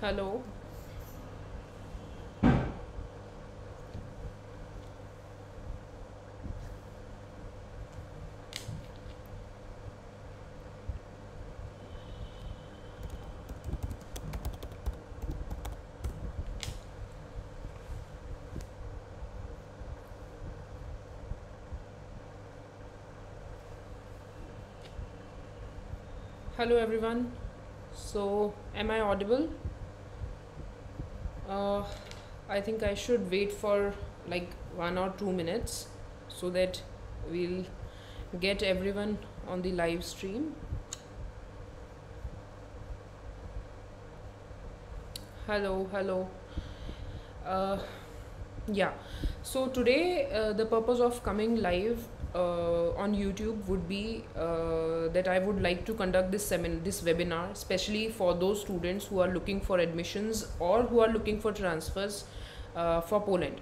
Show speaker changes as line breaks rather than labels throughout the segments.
Hello. Hello everyone. So, am I audible? Uh, I think I should wait for like one or two minutes so that we'll get everyone on the live stream. Hello, hello. Uh, yeah. So today, uh, the purpose of coming live on YouTube would be uh, that I would like to conduct this semin this webinar, especially for those students who are looking for admissions or who are looking for transfers uh, for Poland.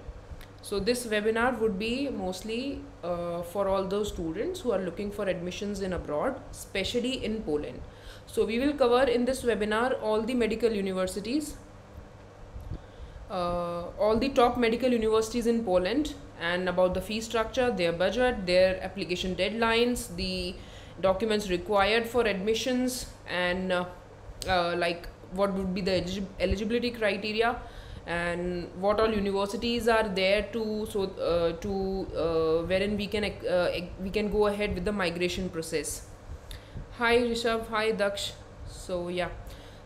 So this webinar would be mostly uh, for all those students who are looking for admissions in abroad, especially in Poland. So we will cover in this webinar all the medical universities uh, all the top medical universities in Poland and about the fee structure, their budget, their application deadlines, the documents required for admissions, and uh, uh, like what would be the eligi- eligibility criteria and what all universities are there to so uh, to uh, wherein we can uh, we can go ahead with the migration process. Hi rishabh hi daksh. So yeah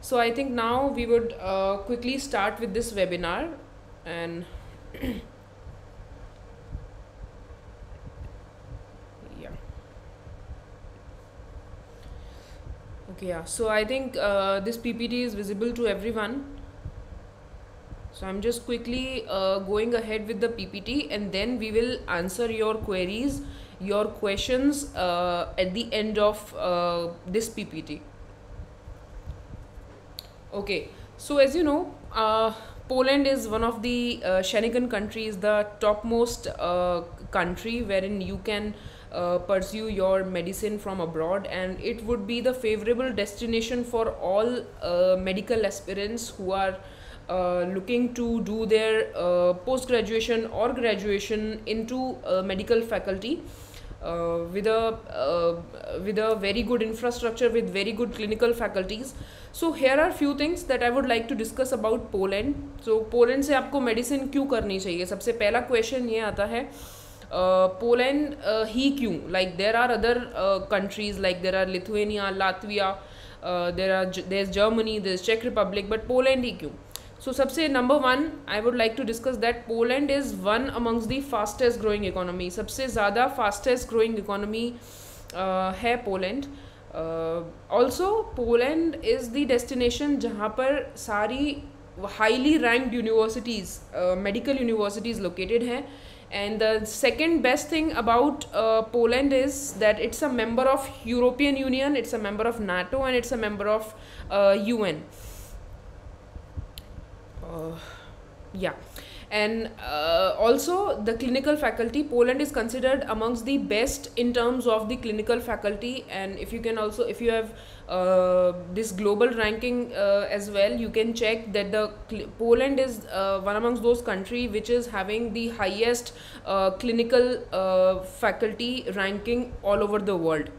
so I think now we would uh, quickly start with this webinar and yeah. Okay, yeah. So I think uh, this PPT is visible to everyone. So I'm just quickly uh, going ahead with the PPT and then we will answer your queries, your questions uh, at the end of uh, this PPT. Okay, so as you know, uh, Poland is one of the uh, Schengen countries, the topmost uh, country wherein you can uh, pursue your medicine from abroad, and it would be the favorable destination for all uh, medical aspirants who are uh, looking to do their uh, post graduation or graduation into uh, medical faculty uh, with a uh, with a very good infrastructure with very good clinical faculties so here are few things that I would like to discuss about Poland so Poland से आपको medicine क्यों करनी चाहिए? सबसे पहला question ये आता है पोलैंड ही क्यों? Like there are other countries like there are Lithuania Latvia there are there is Germany there is check Republic but Poland ही क्यों? सो सबसे number one I would like to discuss that Poland is one amongst the fastest growing economy सबसे ज़्यादा fastest growing economy है Poland also Poland is the destination जहाँ पर सारी highly ranked universities medical universities located हैं. And the second best thing about Poland is that it's a member of European Union it's a member of NATO and it's a member of U N या and uh, also the clinical faculty poland is considered amongst the best in terms of the clinical faculty. And if you can also if you have uh, this global ranking uh, as well you can check that the poland is uh, one amongst those country which is having the highest uh, clinical uh, faculty ranking all over the world.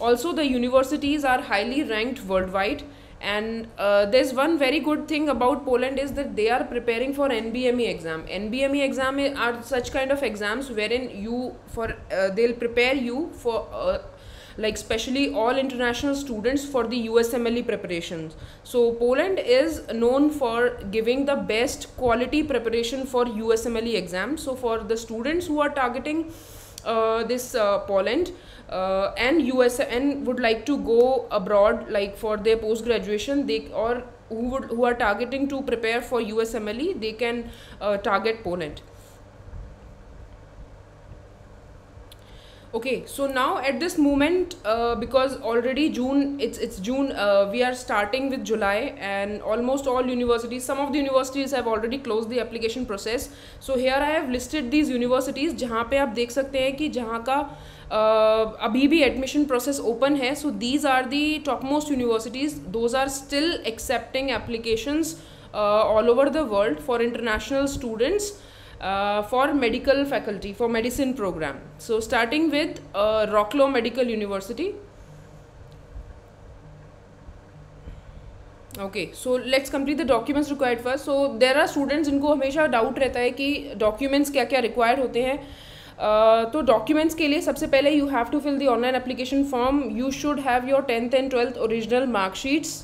Also the universities are highly ranked worldwide and uh, there's one very good thing about poland is that they are preparing for nbme exam. Nbme exam are such kind of exams wherein you for uh, they'll prepare you for uh, like especially all international students for the usmle preparations. So poland is known for giving the best quality preparation for usmle exam. So for the students who are targeting uh, this uh, Poland uh, and US and would like to go abroad like for their post graduation they or who would who are targeting to prepare for USMLE they can uh, target Poland okay so now at this moment uh, because already june it's it's june uh, we are starting with july and almost all universities some of the universities have already closed the application process. So here i have listed these universities jahan pe aap dekh sakte hain ki jahan ka uh, abhi bhi admission process open hai so these are the topmost universities. Those are still accepting applications uh, all over the world for international students. For medical faculty for medicine program so starting with Wroclaw medical university okay so let's complete the documents required first so there are students जिनको हमेशा doubt रहता है कि documents क्या क्या required होते हैं। तो डॉक्यूमेंट्स के लिए सबसे पहले you have to fill the online application form you should have your tenth and twelfth original marksheets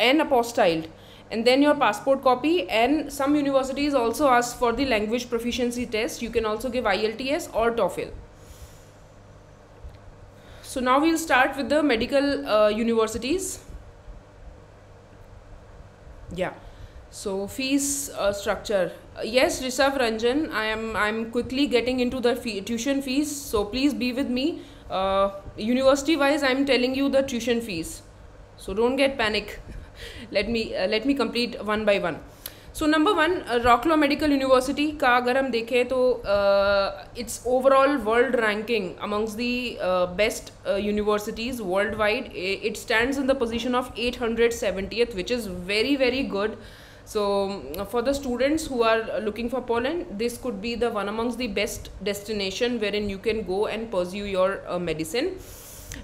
and apostilled and then your passport copy and some universities also ask for the language proficiency test. You can also give IELTS or TOEFL. So now we'll start with the medical uh, universities. Yeah. So fees uh, structure. Uh, yes Rishav Ranjan I am I'm quickly getting into the fee, tuition fees. So please be with me. Uh, university wise I'm telling you the tuition fees. So don't get panic let me uh, let me complete one by one so number one रॉकलो medical university का अगर हम देखें तो it's overall world ranking amongst the best universities world wide it stands in the position of eight hundred seventieth which is very very good so uh, for the students who are uh, looking for poland this could be the one amongst the best destination wherein you can go and pursue your uh, medicine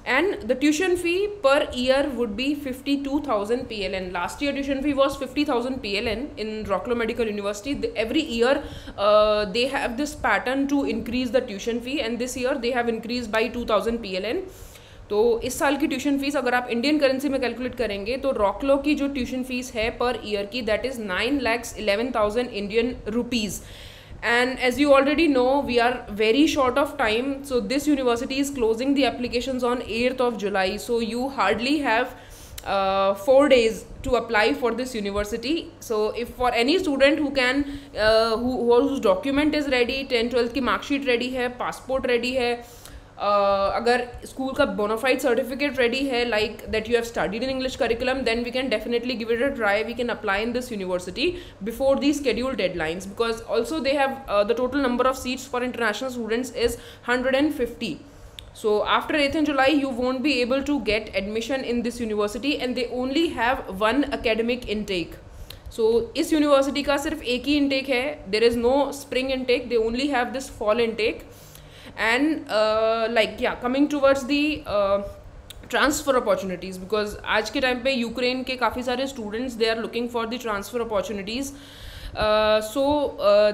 And the tuition fee per year would be 52000 pln last year tuition fee was 50000 pln in rocklo medical university the, every year uh, they have this pattern to increase the tuition fee and this year they have increased by 2000 pln तो इस साल की tuition fees अगर आप Indian currency में calculate करेंगे तो रॉकलो की जो ट्यूशन फ़ीस है पर ईयर की that is nine lakhs eleven thousand Indian rupees and as you already know we are very short of time so this university is closing the applications on 8th of july so you hardly have uh, four days to apply for this university so if for any student who can uh, who whose document is ready 10 12 की mark sheet ready है passport ready है अगर school का bonafide certificate ready है like that you have studied in English curriculum then we can definitely give it a try we can apply in this university before the schedule deadlines because also they have the total number of seats for international students is hundred and fifty so, after 8th in july, you won't be able to get admission in this university and they only have one academic intake. So, इस university का सिर्फ़ एक ही intake है. There is no spring intake they only have this fall intake and uh, like yeah coming towards the transfer opportunities because आज के time पे Ukraine के काफ़ी सारे students they are looking for the transfer opportunities so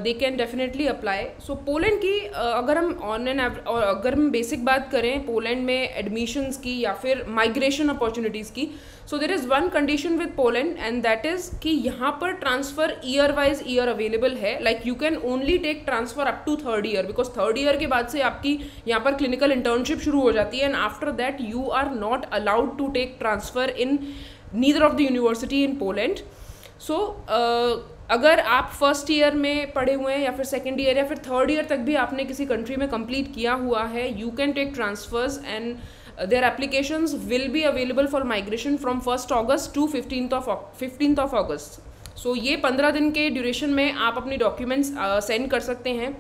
they can definitely apply so Poland की uh, अगर हम on an अगर हम बेसिक बात करें पोलैंड में एडमिशन्स की या फिर माइग्रेशन अपॉर्चुनिटीज़ की so there is one condition with Poland and that is कि यहाँ पर transfer year wise year available है. Like you can only take transfer up to third year because third year के बाद से आपकी यहाँ पर क्लिनिकल इंटर्नशिप शुरू हो जाती है and after that you are not allowed to take transfer in neither of the university in Poland so अगर आप फ़र्स्ट ईयर में पढ़े हुए हैं या फिर सेकेंड ईयर या फिर थर्ड ईयर तक भी आपने किसी कंट्री में कंप्लीट किया हुआ है you can take transfers and their application will be available for migration from first August to fifteenth of fifteenth of August so ये पंद्रह दिन के ड्यूरेशन में आप अपने डॉक्यूमेंट्स सेंड कर सकते हैं।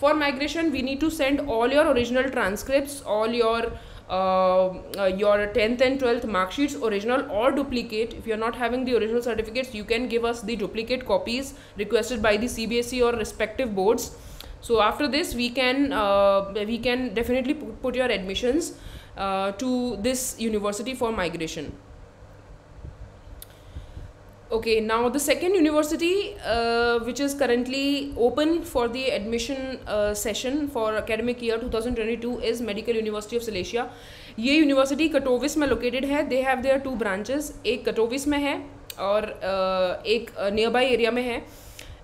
For migration we need to send all your original transcript all your your 10th and 12th mark sheets original or duplicate. If you're not having the original certificates you can give us the duplicate copies requested by the cbse or respective boards. So after this we can uh, we can definitely put your admissions uh, to this university for migration okay now the second university uh, which is currently open for the admission uh, session for academic year 2022 is medical university of silesia ये university Katowice में located है they have their two branches एक Katowice में है और uh, एक near by area में है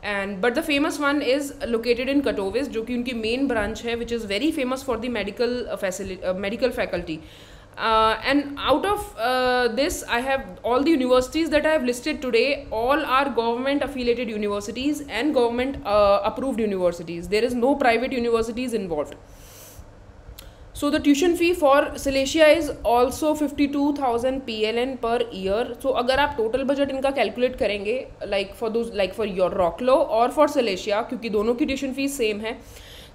and but the famous one is located in Katowice जो कि उनकी मेन ब्रांच है which is very famous for the medical facility medical faculty uh, and out of uh, this i have all the universities that i have listed today all are government affiliated universities and government uh, approved universities there is no private universities involved so the tuition fee for Silesia is also 52,000 PLN per year. So अगर आप total budget इनका calculate करेंगे like for those like for your Rocklo और for Silesia क्योंकि दोनों की tuition fees same है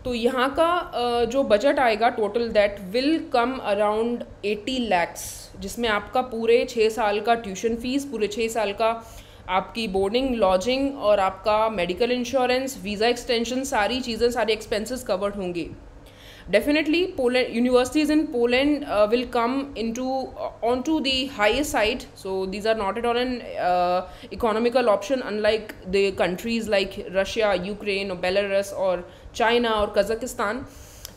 तो यहाँ का जो बजट आएगा total that will come around 80 lakhs जिसमें आपका पूरे छः साल का ट्यूशन फ़ीस पूरे छः साल का आपकी बोर्डिंग लॉजिंग और आपका मेडिकल इंश्योरेंस वीज़ा एक्सटेंशन सारी चीज़ें, सारे एक्सपेंसेस कवर्ड होंगे। Definitely poland universities in poland uh, will come into uh, onto the higher side. So these are not at all an uh, economical option unlike the countries like russia ukraine or belarus or china or kazakhstan.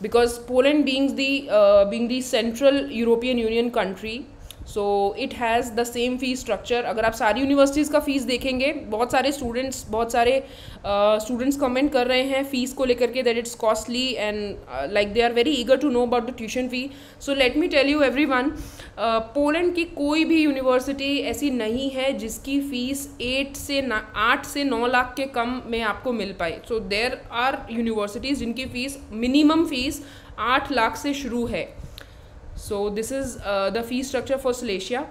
Because poland being the uh, being the central european union country so it has the same fees structure अगर आप सारी universities का fees देखेंगे बहुत सारे students बहुत सारे students uh, comment कर रहे हैं फ़ीस को लेकर के that it's costly and like they are very eager to know about the tuition fee so let me tell you every one Poland की कोई भी यूनिवर्सिटी ऐसी नहीं है जिसकी फ़ीस एट से आठ से नौ लाख के कम में आपको मिल पाए। सो देर आर यूनिवर्सिटीज़ जिनकी फ़ीस मिनिमम फ़ीस आठ लाख से शुरू है। So this is uh, the fee structure for Silesia.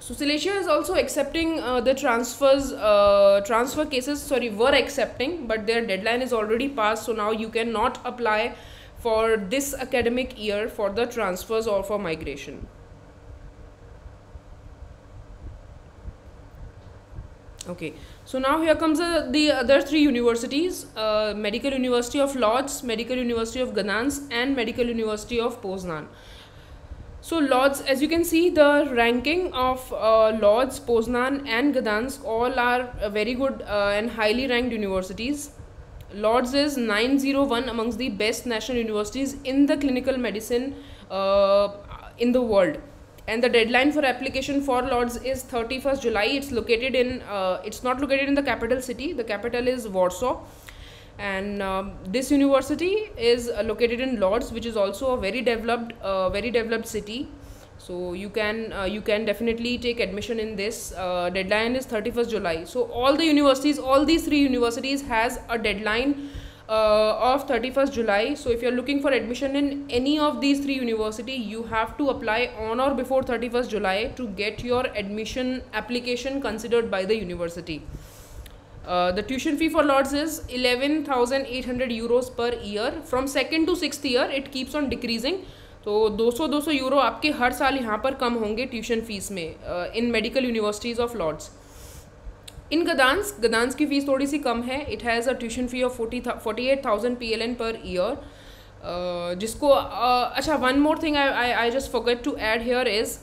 So Silesia is also accepting uh, the transfers, uh, transfer cases, sorry, were accepting, but their deadline is already passed. So now you cannot apply for this academic year for the transfers or for migration. Okay, so now here comes uh, the other three universities, uh, Medical University of Lodz, Medical University of Gdansk and Medical University of Poznan. So Lodz, as you can see, the ranking of uh, Lodz, Poznan and Gdansk all are very good uh, and highly ranked universities. Lodz is 901 amongst the best national universities in the clinical medicine uh, in the world. And the deadline for application for Lodz is 31st July. It's located in, uh, it's not located in the capital city. The capital is Warsaw and um, this university is uh, located in Lodz which is also a very developed uh, very developed city. So you can uh, you can definitely take admission in this. Uh, deadline is 31st July. So all the universities all these three universities has a deadline uh, of 31st July. So if you're looking for admission in any of these three university you have to apply on or before 31st July to get your admission application considered by the university uh, the tuition fee for Lodz is 11,800 euros per year. From second to sixth year it keeps on decreasing तो 200-200 euro आपके हर साल यहाँ पर कम होंगे tuition fees में in medical universities of Lodz in Gdansk Gdansk की fees थोड़ी सी कम है. It has a tuition fee of forty forty eight thousand P L N per year जिसको अच्छा one more thing I I just forgot to add here is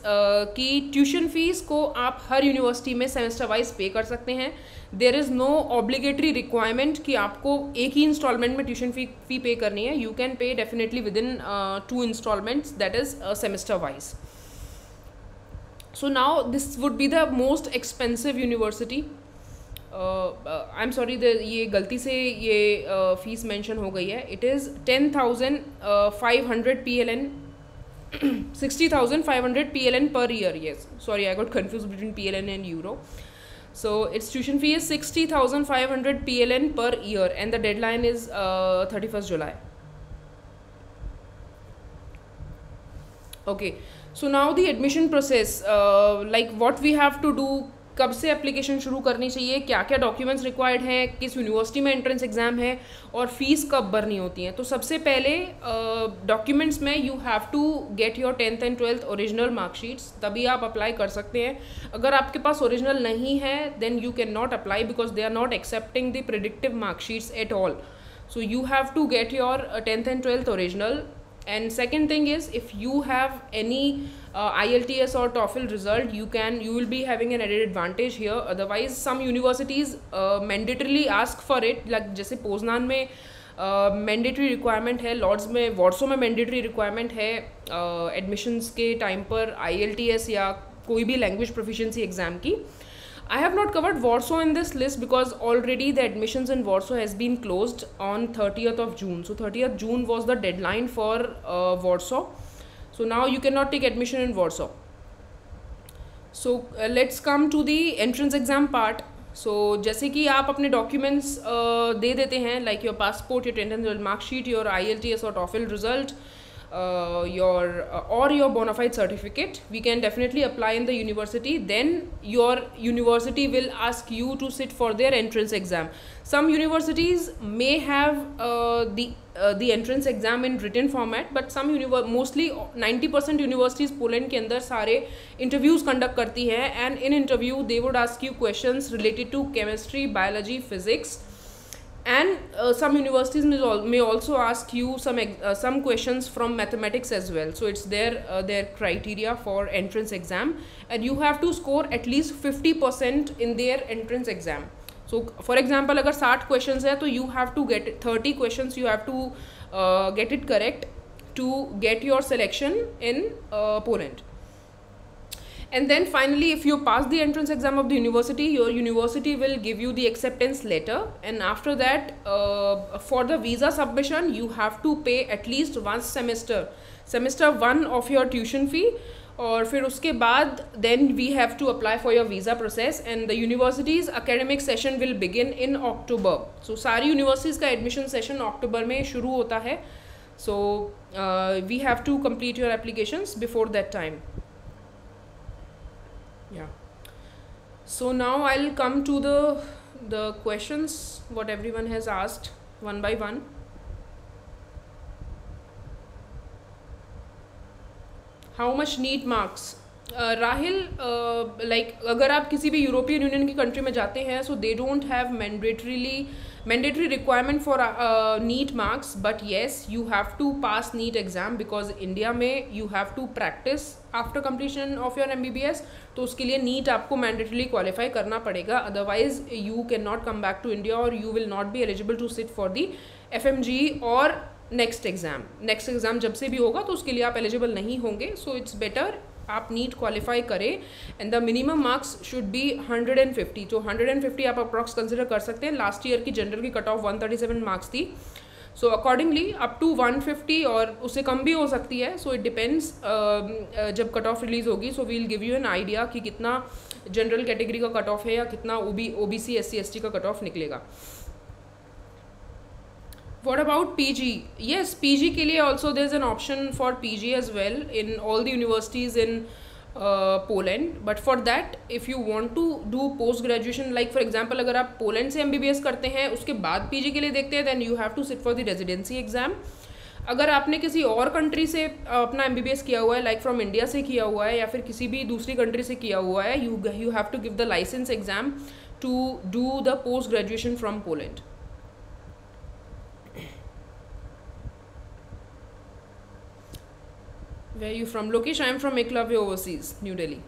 कि tuition fees को आप हर यूनिवर्सिटी में सेमेस्टर वाइज पे कर सकते हैं। There is no obligatory requirement कि आपको एक ही इंस्टॉलमेंट में ट्यूशन फ़ी फ़ी पे करनी है। You can pay definitely with in two instalments that is semester wise so now this would be the most expensive university I am sorry ये गलती से ये फ़ीस मेंशन हो गई है। It is ten thousand five hundred P L N sixty thousand five hundred P L N per year ये sorry I got confuse between P L N and euro so it's tuition fee is sixty thousand five hundred P L N per year and the deadline is thirty first July okay so now the admission process like what we have to do कब से application शुरू करनी चाहिए क्या क्या documents required हैं किस university में एंट्रेंस एग्ज़ाम है और फ़ीस कब भरनी होती है। तो सबसे पहले डॉक्यूमेंट्स uh, में you have to get your tenth and twelfth original marksheets तभी आप अप्लाई कर सकते हैं। अगर आपके पास ओरिजिनल नहीं है then you can not apply because they are not accepting the predictive marksheets at all you have to get your uh, 10th and 12th original. And second thing is if you have any IELTS और TOEFL result you can you will be having an added advantage here otherwise some universities mandatorily ask for it like जैसे Poznan में mandatory requirement है Lodz में Warsaw में mandatory requirement है admissions के time पर I L T S या कोई भी लैंग्वेज प्रोफिशंसी एग्ज़ाम की. I have not covered Warsaw in this list because already the admissions in Warsaw has been close on thirtieth of June so thirtieth June was the deadline for Warsaw so now you cannot take admission in warsaw so uh, let's come to the entrance exam part so so, जैसे कि आप अपने documents uh, दे देते हैं like your passport your tenth's marksheet your I L T S और TOEFL result uh, your uh, or your bona fide certificate we can definitely apply in the university then your university will ask you to sit for their entrance exam some universities may have uh, the uh, the entrance exam in written format but some univer- mostly 90% universities poland के अंदर सारे interviews conduct करती हैं and in interview they would ask you questions related to chemistry biology physics and uh, some universities may, al- may also ask you some ex- uh, some questions from mathematics as well so it's their uh, their criteria for entrance exam and you have to score at least 50% in their entrance exam so for example अगर 60 questions है तो you have to get 30 questions you have to uh, get it correct to get your selection in uh, Poland And then finally if you pass the entrance exam of the university your university will give you the acceptance letter and after that uh, for the visa submission you have to pay at least one semester semester one of your tuition fee और फिर उसके बाद then we have to apply for your visa process and the universities academic session will begin in October so सारी universities का admission session अक्टूबर में शुरू होता है so we have to complete your applications before that time so now i'll come to the the questions what everyone has asked one by one how much need marks Rahil like अगर आप किसी भी European Union की country में जाते हैं so they don't have mandatorily mandatory requirement for uh, NEET marks but yes you have to pass NEET exam because India में you after completion of your M तो उसके लिए नीट आपको mandatory qualify करना पड़ेगा. Otherwise you can not come back to India और you will not be eligible to sit for the FMG और next exam NEXT exam जब से भी होगा तो उसके लिए आप एलिजिबल नहीं होंगे. सो इट्स बेटर आप नीट क्वालिफाई करें and the minimum marks should be hundred and fifty तो हंड्रेड एंड फिफ्टी आप अप्रॉक्स कंसिडर कर सकते हैं. लास्ट ईयर की जनरल की cut off one thirty seven marks थी. सो अकॉर्डिंगली अप टू 150 और उससे कम भी हो सकती है। सो इट डिपेंड्स जब कट ऑफ़ रिलीज़ होगी so we'll give you an idea कि कितना जनरल कैटेगरी का कट ऑफ़ है या कितना O B O B C S C S T का कट ऑफ़ निकलेगा। What about pg yes pg के लिए also there's an option for pg as well in all the universities in uh, Poland. But for that if you want to do post graduation like for example अगर आप Poland से M B B S करते हैं, उसके बाद P G के लिए देखते हैं then you have to sit for the residency exam अगर आपने किसी और कंट्री से अपना एम बी बी एस किया हुआ है लाइक फ्रॉम इंडिया से किया हुआ है, या फिर किसी भी दूसरी कंट्री से किया हुआ है you you have to give the licence exam to do the post graduation from Poland Where are you from? Lokesh, I am from Eklavya Overseas, New Delhi.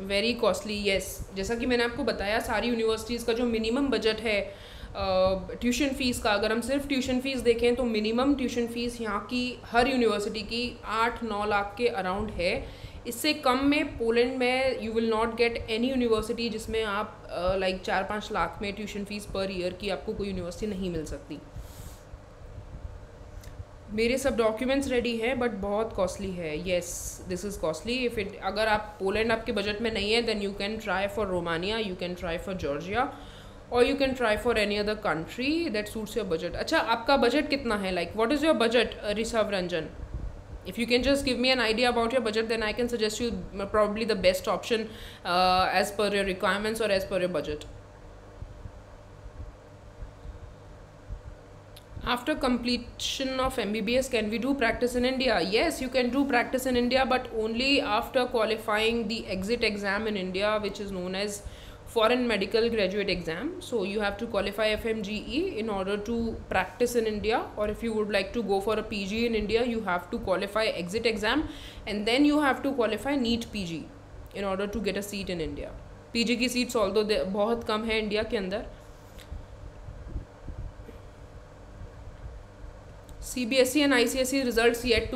Very costly yes जैसा कि मैंने आपको बताया सारी यूनिवर्सिटीज़ का जो minimum budget है tuition fees का अगर हम सिर्फ़ ट्यूशन फ़ीस देखें तो मिनिमम ट्यूशन फ़ीस यहाँ की हर यूनिवर्सिटी की आठ नौ लाख के अराउंड है। इससे कम में पोलैंड में you will not get any university जिसमें आप लाइक uh, चार पाँच लाख में ट्यूशन फ़ीस पर ईयर की आपको कोई यूनिवर्सिटी नहीं मिल सकती। मेरे सब डॉक्यूमेंट्स रेडी हैं बट बहुत कॉस्टली है। Yes this is costly if it अगर आप पोलैंड आपके बजट में नहीं है then you can try for Romania you can try for Georgia और you can try for any other country that suits your budget अच्छा आपका बजट कितना है like what is your budget Rishav Ranjan if you can just give me an idea about your budget then I can suggest you probably the best option as per your requirements और as per your budget after completion of M B B S can we do practice in India yes you can do practice in India but only after qualifying the exit exam in India which is known as foreign medical graduate exam so you have to qualify fmge in order to practice in india or if you would like to go for a pg in india you have to qualify exit exam and then you have to qualify neat pg in order to get a seat in india pg की seats although बहुत कम है India के अंदर C B S E and I C S E result yet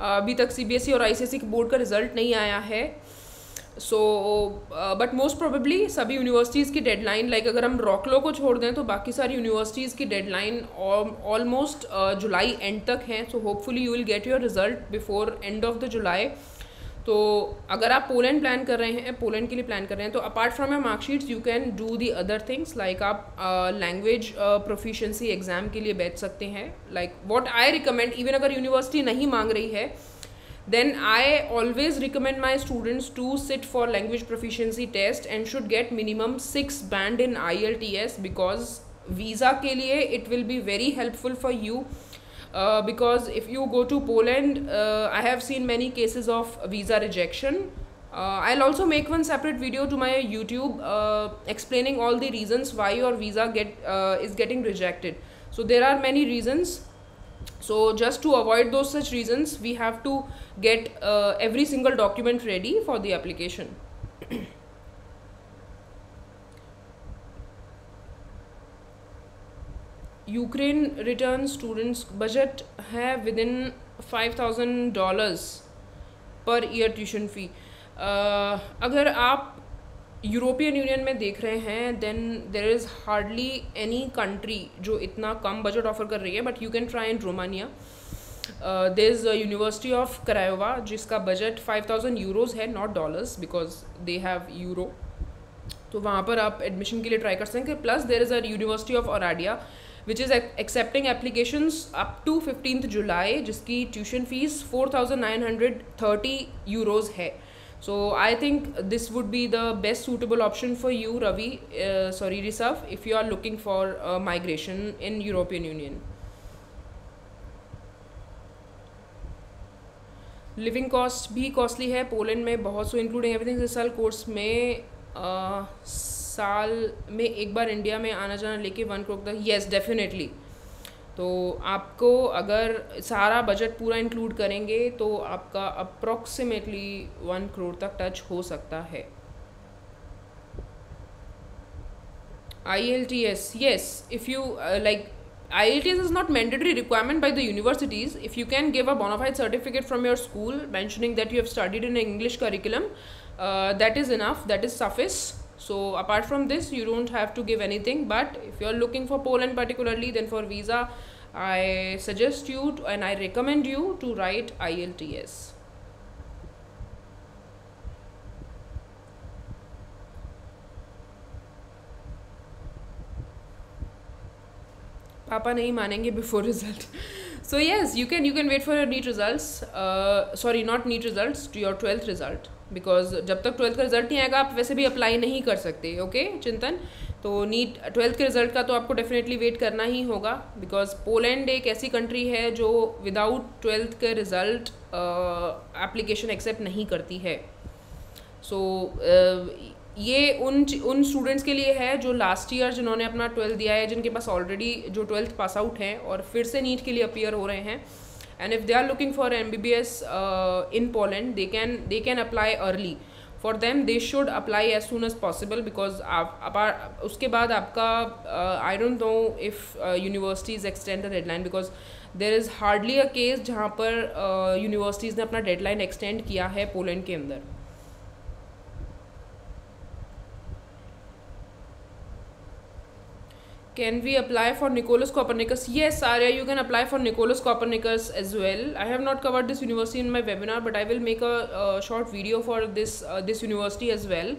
अभी तक C B S E और I C S E board का result नहीं आया है सो बट मोस्ट प्रोबेबली सभी यूनिवर्सिटीज़ की डेडलाइन लाइक अगर हम रॉकलो को छोड़ दें तो बाकी सारी यूनिवर्सिटीज़ की डेडलाइन ऑलमोस्ट जुलाई एंड तक हैं। So hopefully you will get your result before end of the July तो अगर आप पोलैंड प्लान कर रहे हैं पोलैंड के लिए प्लान कर रहे हैं तो apart from your marksheets you can do the other things like आप लैंग्वेज प्रोफिशेंसी एग्ज़ाम के लिए बैठ सकते हैं। Like what I recommend even अगर यूनिवर्सिटी नहीं मांग रही है then I always recommend my students to sit for language proficiency test and should get minimum 6 band in IELTS because visa ke liye it will be very helpful for you. Uh, because if you go to Poland uh, I have seen many cases of visa rejection. Uh, I'll also make one separate video to my YouTube uh, explaining all the reasons why your visa get uh, is getting rejected. So there are many reasons so just to avoid those such reasons we have to get uh, every single document ready for the application Ukraine return students budget है with in five thousand dollars per year tuition फ़ी अगर आप European union में देख रहे हैं then there is hardly any country जो इतना कम बजट ऑफ़र कर रही है but you can try in Romania there is university of Craiova जिसका बजट फाइव थाउज़ेंड यूरोज़ है not dollars because they have euro तो वहाँ पर आप एडमिशन के लिए ट्राई कर सकते हैं। Plus there is a university of Oradea which is accepting application up to fifteen July जिसकी tuition fees four thousand nine hundred thirty euros है। So I think this would be the best suitable option for you, Ravi, uh, sorry, Risaf, if you are looking for uh, migration in European Union. Living cost भी costly है Poland में बहुत सो including everything इस साल course में आ, साल में एक बार इंडिया में आना जाना लेके वन करोड़ तक येस डेफिनेटली तो आपको अगर सारा बजट पूरा इंक्लूड करेंगे तो आपका अप्रोक्सीमेटली वन करोड़ तक टच हो सकता है। I L T S yes if you like I L T S is not mandatory requirement by the universities if you can give a bona fide certificate from your school mentioning that you have studied in English curriculum that is enough that is suffice so apart from this you don't have to give anything. But if you're looking for poland particularly then for visa i suggest you to, and i recommend you to write ielts पापा नहीं मानेंगे before result so yes you can you can wait for your NEET results. Uh, sorry not NEET results to your 12th result. Because जब तक twelfth का result नहीं आएगा आप वैसे भी अप्लाई नहीं कर सकते ओके okay? चिंतन तो नीट ट्वेल्थ के रिज़ल्ट का तो आपको डेफिनेटली वेट करना ही होगा बिकॉज़ पोलैंड एक ऐसी कंट्री है जो विदाउट ट्वेल्थ के रिज़ल्ट एप्लीकेशन एक्सेप्ट नहीं करती है सो so, uh, ये उन उन स्टूडेंट्स के लिए है जो लास्ट ईयर जिन्होंने अपना ट्वेल्थ दिया है जिनके पास ऑलरेडी जो ट्वेल्थ पास आउट हैं और फिर से नीट के लिए अपियर हो रहे हैं and if they are looking for M B B S in Poland they can they can apply early for them they should apply as soon as possible because आप उसके बाद आपका आई don't know if universities extend the deadline because there is hardly a case जहाँ पर universities uh, ने अपना deadline extend किया है पोलैंड के अंदर Can we apply for Nicolaus Copernicus? Yes, Arya, you can apply for Nicolaus Copernicus as well. I have not covered this university in my webinar, but I will make a, a short video for this uh, this university as well.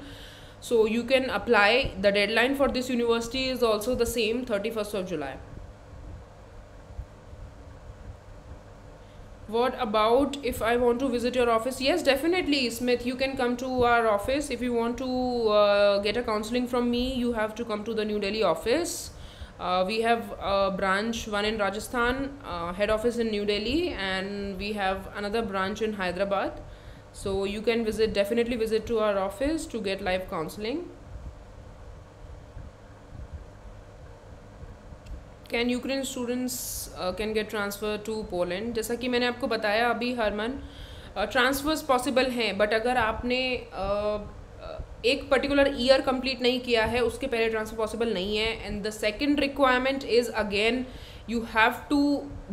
So you can apply. The deadline for this university is also the same, 31st of July. what about if i want to visit your office yes definitely smith you can come to our office if you want to uh, get a counseling from me you have to come to the new delhi office uh, we have a branch, one in Rajasthan, uh, head office in New Delhi, and we have another branch in Hyderabad. So you can visit, definitely visit to our office to get live counseling. Can Ukraine students can get transfer to Poland जैसा कि मैंने आपको बताया अभी Harman transfers uh, possible हैं but अगर आपने uh, एक पर्टिकुलर ईयर कंप्लीट नहीं किया है उसके पहले ट्रांसफ़र पॉसिबल नहीं है and the second requirement is again you have to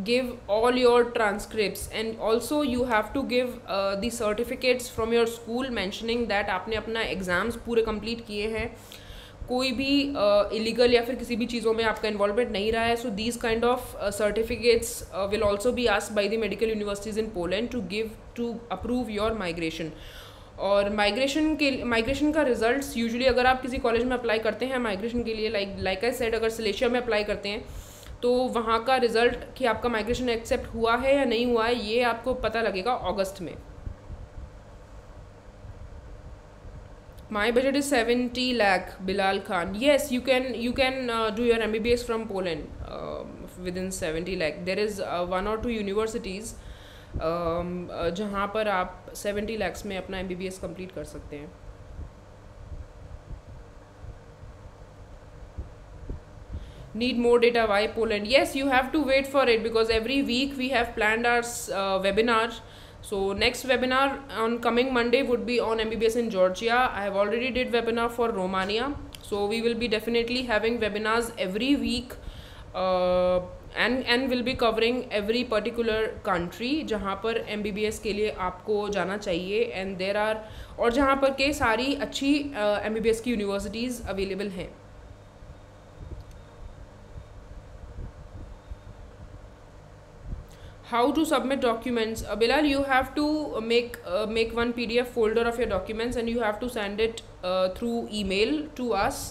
give all your transcripts and also you have to give uh, certificates from your school mentioning that आपने अपना exams पूरे कंप्लीट किए हैं। कोई भी इलीगल uh, या फिर किसी भी चीज़ों में आपका इन्वॉल्वमेंट नहीं रहा है so these kind of certificates will also be ask by the medical universities in Poland to give to approve your migration और माइग्रेशन के माइग्रेशन का रिजल्ट्स यूजुअली अगर आप किसी कॉलेज में अप्लाई करते हैं माइग्रेशन के लिए लाइक लाइक आई सेड अगर सलेशिया में अप्लाई करते हैं तो वहाँ का रिज़ल्ट कि आपका माइग्रेशन एक्सेप्ट हुआ है या नहीं हुआ है ये आपको पता लगेगा अगस्त में। My budget is 70 lakh bilal khan. Yes you can you can uh, do your mbbs from poland uh, within 70 lakh. There is uh, one or um, uh, जहाँ पर आप 70 lakhs में अपना mbbs complete कर सकते हैं need more data why poland yes you have to wait for it because every week we have planned our uh, webinar so next webinar on coming monday would be on mbbs in georgia i have already did webinar for romania so we will be definitely having webinars every week uh, an an will be covering every particular country जहाँ पर M B B S के लिए आपको जाना चाहिए and there are और जहाँ पर के सारी अच्छी एम बी बी एस की यूनिवर्सिटीज़ अवेलेबल हैं। How to submit documents Bilal you have to make make one P D F folder of your documents and you have to send it through email to us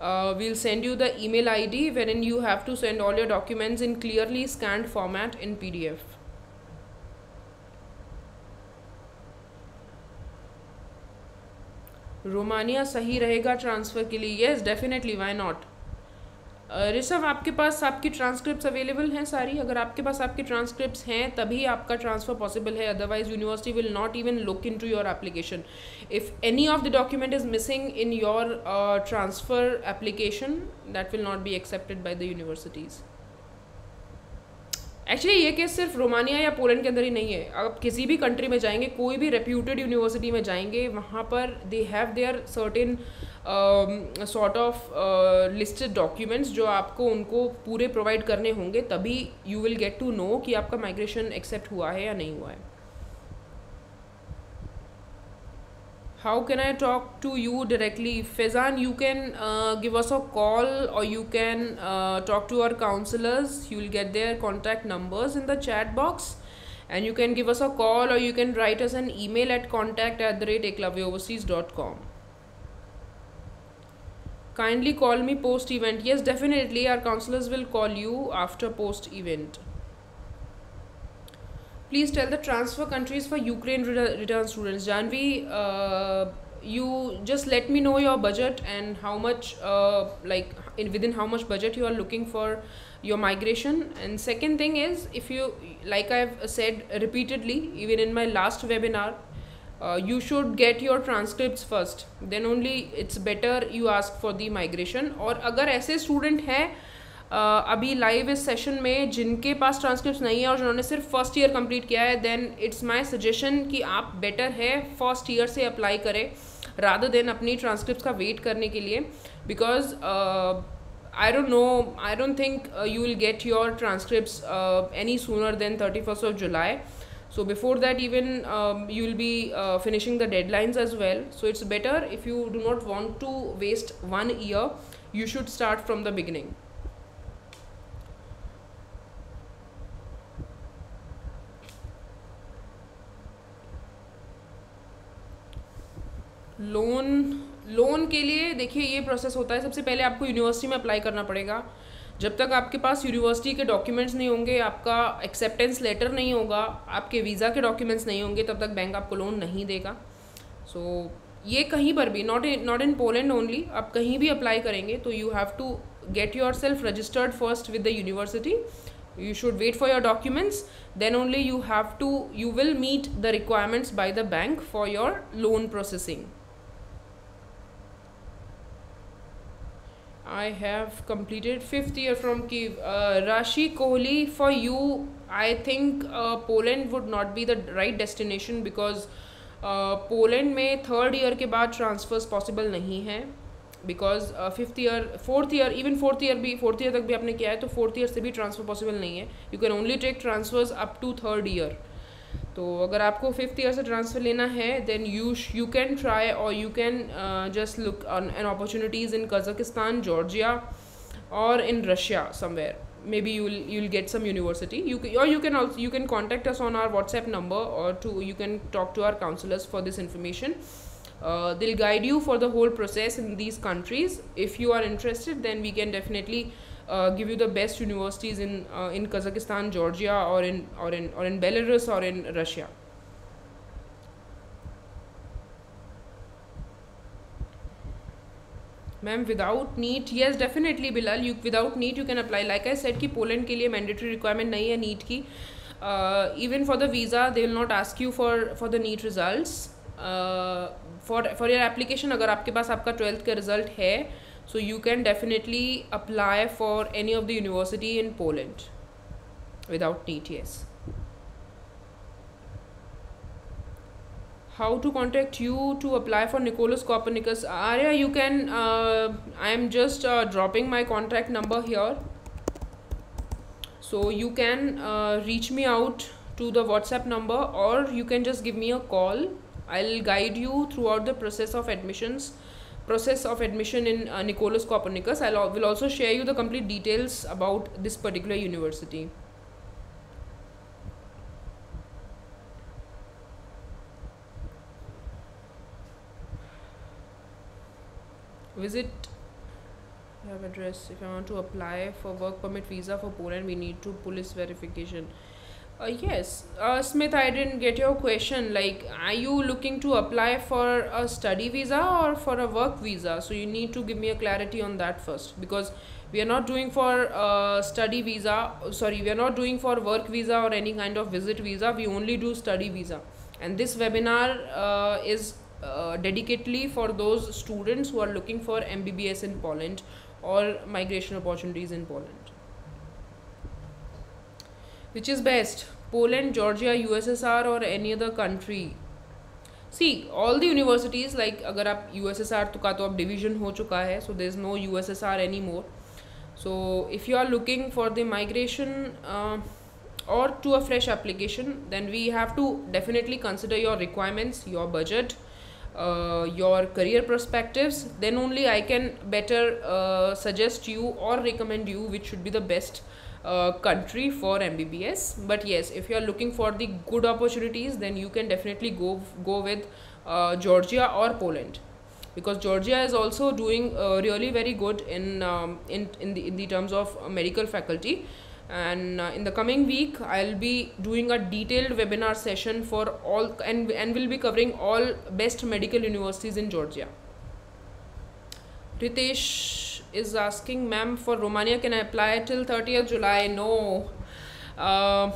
uh, we'll send you the email id wherein you have to send all your documents in clearly scanned format in pdf Romania सही रहेगा transfer के लिए yes definitely why not Rishabh, आपके पास आपकी transcript available हैं सारी? अगर आपके पास आपकी ट्रांसक्रिप्ट हैं, तभी आपका ट्रांसफ़र पॉसिबल है otherwise university will not even look in to your application if any of the document is missing in your transfer application that will not be accepted by the universities actually ये case सिर्फ़ Romania या Poland के अंदर ही नहीं है। आप किसी भी कंट्री में जाएँगे, कोई भी रेप्यूटेड यूनिवर्सिटी में जाएँगे, वहाँ पर they have their certain sort of listed documents जो आपको उनको पूरे प्रोवाइड करने होंगे, तभी you will get to know कि आपका माइग्रेशन एक्सेप्ट हुआ है या नहीं हुआ है। How can I talk to you directly Faizan you can give us a call or you can talk to our counsellors you will get their contact numbers in the chat box and you can give us a call or you can write us an email at contact at the rate एक love overseas dot com kindly call me post event yes definitely our counselors will call you after post event please tell the transfer countries for Ukraine return students. Janvi, uh, you just let me know your budget and how much, uh, like in, within how much budget you are looking for your migration. And second thing is, if you, like I've said repeatedly, even in my last webinar, uh, you should get your transcripts first. Then only it's better you ask for the migration. और अगर ऐसे student हैं अभी live इस session में जिनके पास transcript नहीं है और जिन्होंने सिर्फ़ फ़र्स्ट ईयर कंप्लीट किया है देन इट्स माय सजेशन कि आप बेटर है फ़र्स्ट ईयर से अप्लाई करें रादर देन अपनी ट्रांसक्रिप्ट का वेट करने के लिए because I don't know I don't think you will get your transcript any sooner than thirty first of July so before that even um, you will be uh, finishing the deadlines as well so it's better if you do not want to waste one year you should start from the beginning loan loan के लिए देखिए ये process होता है सबसे पहले आपको university में अप्लाई करना पड़ेगा जब तक आपके पास यूनिवर्सिटी के डॉक्यूमेंट्स नहीं होंगे आपका एक्सेप्टेंस लेटर नहीं होगा आपके वीज़ा के डॉक्यूमेंट्स नहीं होंगे तब तक बैंक आपको लोन नहीं देगा। सो so, ये कहीं पर भी not in not in Poland only आप कहीं भी अप्लाई करेंगे तो you have to get yourself registered first with the university you should wait for your documents then only you have to you will meet the requirements by the bank for your loan processing. Completed fifth year from Kiev. Uh, Rashi Kohli, for you, I think uh, Poland would not be the right destination because Poland में third year के बाद transfers possible नहीं हैं because fifth year fourth year even fourth year भी fourth year तक भी आपने किया है तो फोर्थ ईयर से भी ट्रांसफ़र पॉसिबल नहीं है you can only take transfers up to third year तो अगर आपको फिफ्थ ईयर से ट्रांसफ़र लेना है then you you can try or you can just look an opportunities in Kazakhstan Georgia or in Russia somewhere maybe you'll you'll get some university you or you can also you can contact us on our WhatsApp number or to you can talk to our counsellors for this information will guide you for the whole process in these countries if you are interested then we can definitely uh, give you the best universities in uh, in kazakhstan georgia or in or in or in belarus or in russia. Ma'am without NEET yes definitely Bilal you without NEET you can apply like I said कि Poland के लिए mandatory requirement नहीं है NEET की. Even for the visa they will not ask you for for the NEET result for for your application अगर आपके पास आपका twelfth का रिज़ल्ट है so you can definitely apply for any of the university in Poland without TTS. How to contact you to apply for nicolas Copernicus? Arya, you can, uh, I am just uh, dropping my contact number here. So you can uh, reach me out to the WhatsApp number or you can just give me a call. I'll guide you throughout the process of admissions process of admission in uh, Nicholas Copernicus. I will also share you the complete details about this particular university. Visit have address. If i want to apply for work permit visa for poland we need to police verification uh, yes. Uh, smith i didn't get your question. Like are you looking to apply for a study visa or for a work visa? So you need to give me a clarity on that first because we are not doing for a study visa sorry we are not doing for work visa or any kind of visit visa. We only do study visa. And this webinar uh, is uh, dedicatedly for those students who are looking for MBBS in Poland or migration opportunities in Poland Which is best? Poland, Georgia, USSR or any other country? See, all the universities like अगर आप USSR तो का तो अब division हो चुका है so there is no USSR anymore. So if you are looking for the migration uh, or to a fresh application then we have to definitely consider your requirements, your budget uh, your career perspectives then only i can better uh, suggest you or recommend you which should be the best uh, country for mbbs but yes if you are looking for the good opportunities then you can definitely go go with uh, georgia or poland. Because georgia is also doing uh, really very good in um, in in the in the terms of medical faculty. And uh, in the coming week i'll be doing a detailed webinar session for all and and we'll be covering all best medical universities in georgia. Ritesh is asking ma'am for romania can i apply till 30th july? No. Uh,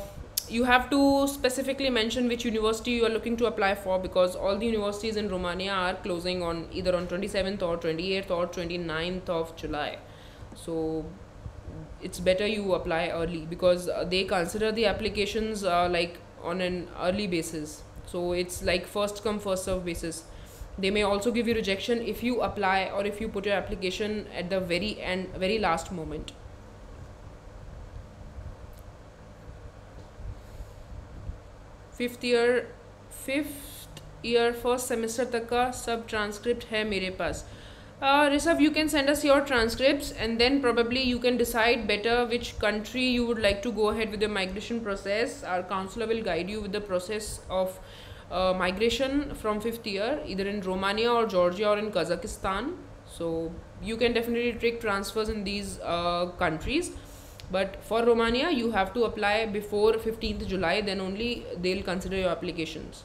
you have to specifically mention which university you are looking to apply for because all the universities in romania are closing on either on 27th or 28th or 29th of july. So it's better you apply early because uh, they consider the applications uh, like on an early basis. So it's like first come first serve basis they may also give you rejection if you apply or if you put your application at the very end very last moment fifth year fifth year first semester तक का सब transcript है मेरे पास Uh, Risav, you can send us your transcripts and then probably you can decide better which country you would like to go ahead with the migration process. Our counselor will guide you with the process of uh, migration from fifth year, either in Romania or Georgia or in Kazakhstan. So you can definitely take transfers in these uh, countries. But for Romania, you have to apply before 15th July, then only they'll consider your applications.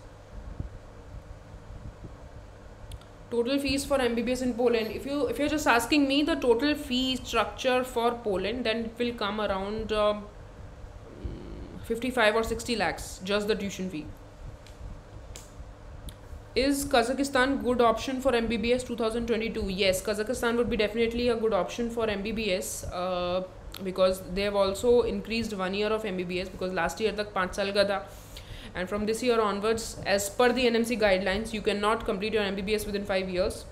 total fees for MBBS in Poland. If you if you're just asking me the total fee structure for Poland, then it will come around uh, 55 or 60 lakhs just the tuition fee. Is Kazakhstan good option for MBBS 2022? Yes, Kazakhstan would be definitely a good option for MBBS uh, because they have also increased one year of MBBS because last year the 5 saal ka and from this year onwards as per the NMC guidelines you cannot complete your MBBS within 5 years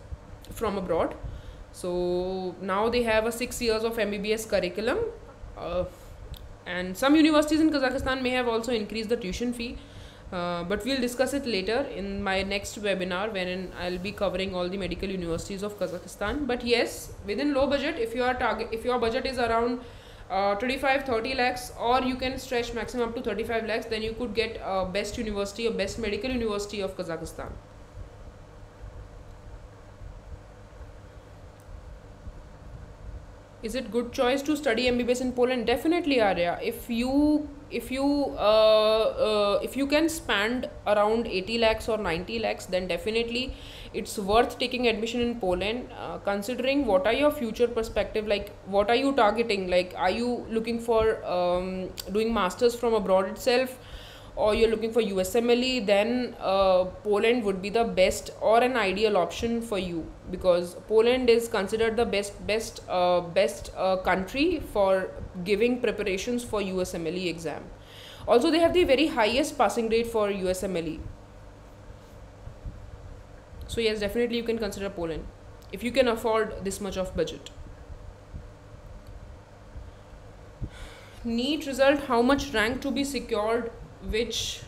from abroad So now they have a six years of MBBS curriculum. Uh, and some universities in Kazakhstan may have also increased the tuition fee. Uh, but we'll discuss it later in my next webinar wherein I'll be covering all the medical universities of Kazakhstan. But yes, within low budget, if your target, if your budget is around uh, 25 30 lakhs or you can stretch maximum up to 35 lakhs then you could get uh, best university or best medical university of kazakhstan is it good choice to study mbbs in poland? Definitely arya. If you if you uh, uh, if you can spend around 80 lakhs or 90 lakhs then definitely it's worth taking admission in poland. Uh, considering what are your future perspective like what are you targeting? Like are you looking for um, doing masters from abroad itself or you're looking for USMLE, then uh, Poland would be the best or an ideal option for you because Poland is considered the best best uh, best uh, country for giving preparations for USMLE exam. Also, they have the very highest passing rate for USMLE. So yes, definitely you can consider Poland if you can afford this much of budget. NEET result, how much rank to be secured which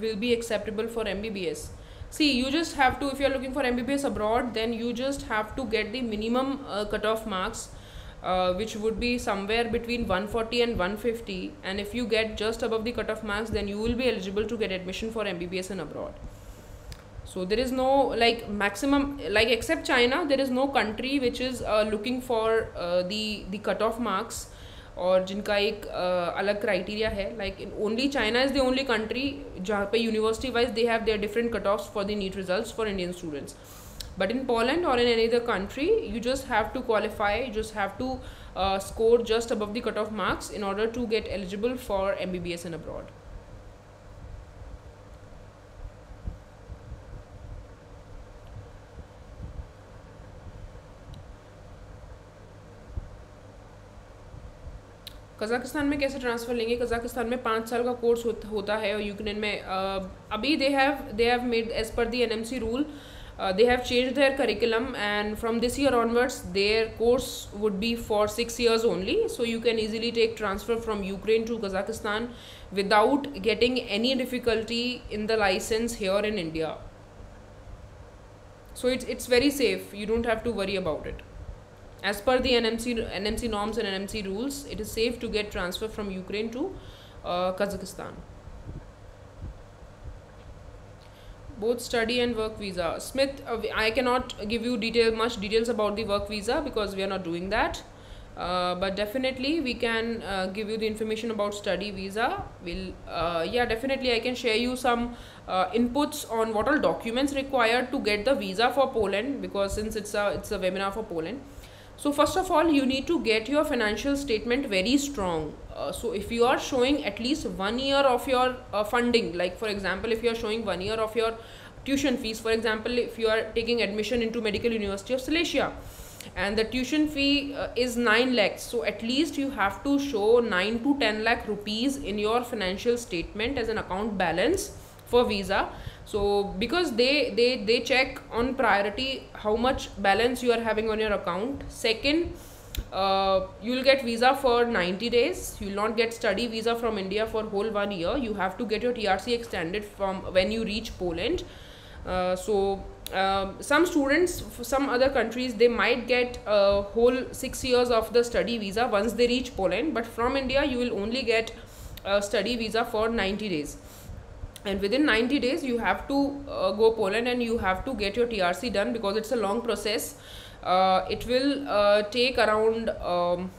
will be acceptable for MBBS. See, you just have to, if you're looking for MBBS abroad, then you just have to get the minimum uh, cutoff marks, uh, which would be somewhere between 140 and 150. And if you get just above the cutoff marks, then you will be eligible to get admission for MBBS in abroad. So there is no like maximum like except China, there is no country which is uh, looking for uh, the the cutoff marks और जिनका एक uh, अलग criteria है। Like only China is the only country जहाँ पे university wise they have their different cut off for the NEET result for Indian students but in Poland or in any other country you just have to qualify just have to score just above the cut off marks in order to get eligible for M B B S in abroad Kazakhstan में कैसे transfer लेंगे? Kazakhstan में पाँच साल का course होता, है और यूक्रेन में अभी they have they have made as per the N rule they have change their curriculum and from this year onwards their course would be for six years only so you can easily take transfer from Ukraine to Kazakhstan without getting any difficulty in the licence here in India so it's it's very safe you don't have to worry about it as per the NMC, NMC norms and NMC rules, it is safe to get transfer from Ukraine to uh, Kazakhstan. Both study and work visa. Smith, uh, I cannot give you detail much details about the work visa because we are not doing that. Uh, but definitely we can uh, give you the information about study visa we'll uh, yeah definitely i can share you some uh, inputs on what all documents required to get the visa for poland because since it's a it's a webinar for poland so first of all you need to get your financial statement very strong. Uh, so if you are showing at least one year of your uh, funding like for example if you are showing one year of your tuition fees for example if you are taking admission into medical university of silesia and the tuition fee uh, is 9 lakhs so at least you have to show 9 to 10 lakh rupees in your financial statement as an account balance for visa so because they they they check on priority how much balance you are having on your account. Second uh, you will get visa for 90 days. You will not get study visa from india for whole one year. You have to get your trc extended from when you reach poland. Uh, so uh, some students some other countries they might get a whole six years of the study visa once they reach poland. But from india you will only get a study visa for 90 days and within 90 days you have to uh, go Poland and you have to get your TRC done because it's a long process uh, it will uh, take around um,